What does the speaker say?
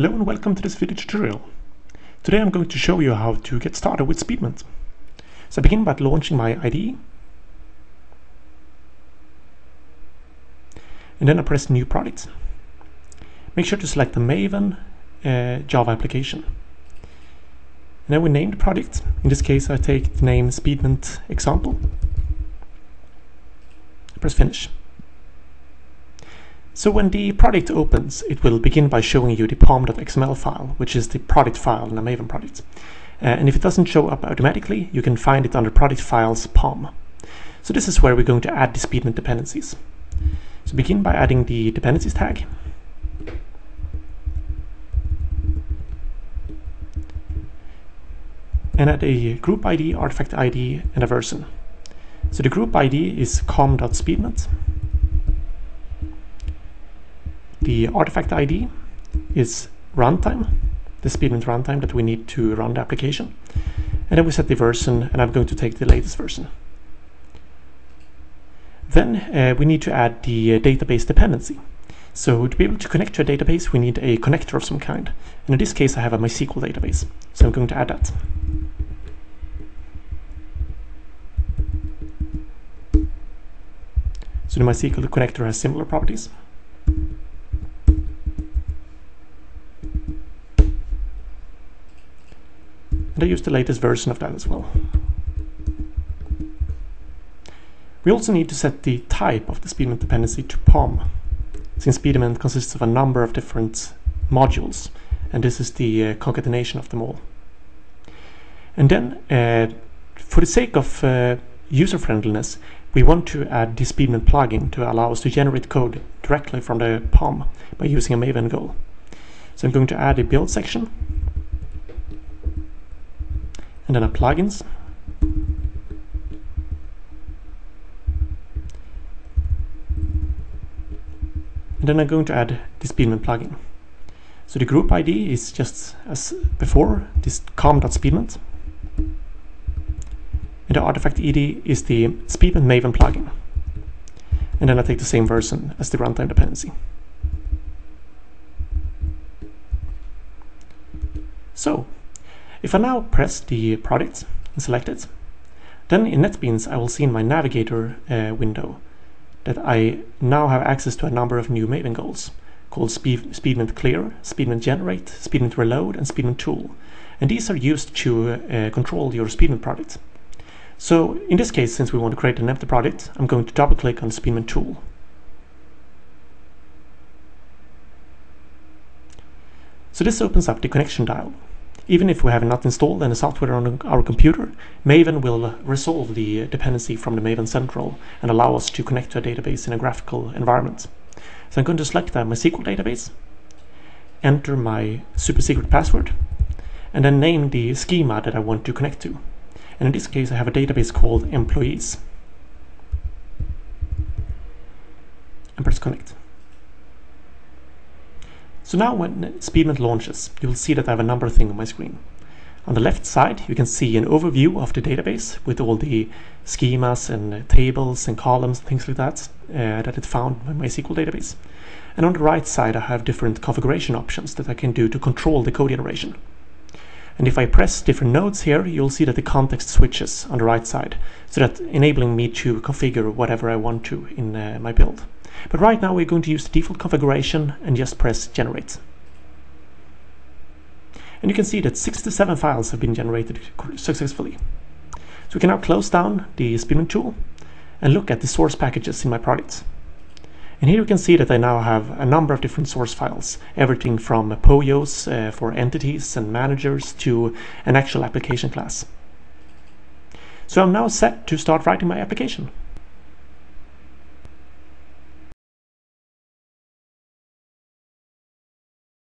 Hello and welcome to this video tutorial. Today I'm going to show you how to get started with Speedment. So I begin by launching my IDE. And then I press New Project. Make sure to select the Maven uh, Java application. And then we name the project. In this case I take the name Speedment Example. Press Finish. So when the product opens, it will begin by showing you the pom.xml file, which is the product file in a Maven project. Uh, and if it doesn't show up automatically, you can find it under product files pom. So this is where we're going to add the Speedment dependencies. So begin by adding the dependencies tag. And add a group ID, artifact ID, and a version. So the group ID is com.speedment. The artifact ID is runtime, the Speedment runtime that we need to run the application. And then we set the version, and I'm going to take the latest version. Then uh, we need to add the uh, database dependency. So to be able to connect to a database, we need a connector of some kind. And in this case, I have a MySQL database. So I'm going to add that. So the MySQL connector has similar properties. And I use the latest version of that as well. We also need to set the type of the Speedment dependency to POM, since Speedment consists of a number of different modules, and this is the uh, concatenation of them all. And then, uh, for the sake of uh, user-friendliness, we want to add the Speedment plugin to allow us to generate code directly from the POM by using a Maven goal. So I'm going to add a build section and then a plugins. And then I'm going to add the Speedment plugin. So the group ID is just as before, this com.speedment. And the artifact ID is the Speedment Maven plugin. And then I take the same version as the runtime dependency. So if I now press the product and select it, then in NetBeans I will see in my navigator uh, window that I now have access to a number of new Maven goals called Speed, Speedment Clear, Speedment Generate, Speedment Reload, and Speedment Tool. And these are used to uh, control your Speedment project. So in this case, since we want to create an empty project, I'm going to double click on Speedment Tool. So this opens up the connection dialog. Even if we have not installed any software on our computer, Maven will resolve the dependency from the Maven Central and allow us to connect to a database in a graphical environment. So I'm going to select my MySQL database, enter my super secret password, and then name the schema that I want to connect to. And in this case, I have a database called employees. And press connect. So now when Speedment launches, you'll see that I have a number of things on my screen. On the left side, you can see an overview of the database with all the schemas and tables and columns, things like that, uh, that it found in my MySQL database. And on the right side, I have different configuration options that I can do to control the code generation. And if I press different nodes here, you'll see that the context switches on the right side, so that enabling me to configure whatever I want to in uh, my build. But right now we're going to use the default configuration and just press generate. And you can see that 67 files have been generated successfully. So we can now close down the Speedment tool and look at the source packages in my project. And here you can see that I now have a number of different source files, everything from POJOs uh, for entities and managers to an actual application class. So I'm now set to start writing my application.